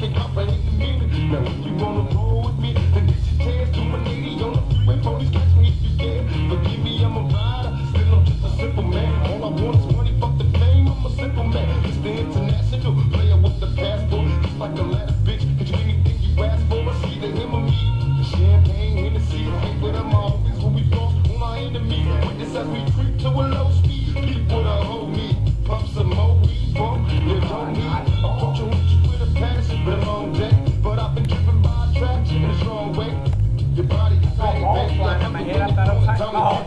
the meaning. Now if you wanna roll with me, then get your chance to an 80 on the freeway. Police catch me if you can. Forgive me, I'm a rider. Still I'm just a simple man. All I want is money, fuck the fame. I'm a simple man. It's the international player with the passport. Just like the last bitch. Could you anything you ask for? I see the him or me. The champagne, Hennessy, ain't with them always when we lost on our enemy. Witness as we creep to a I thought